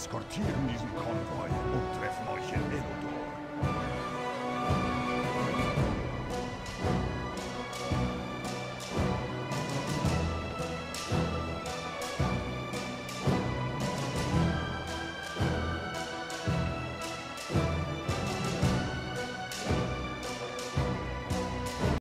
eskortieren diesen Konvoi.